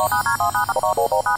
どろどろ。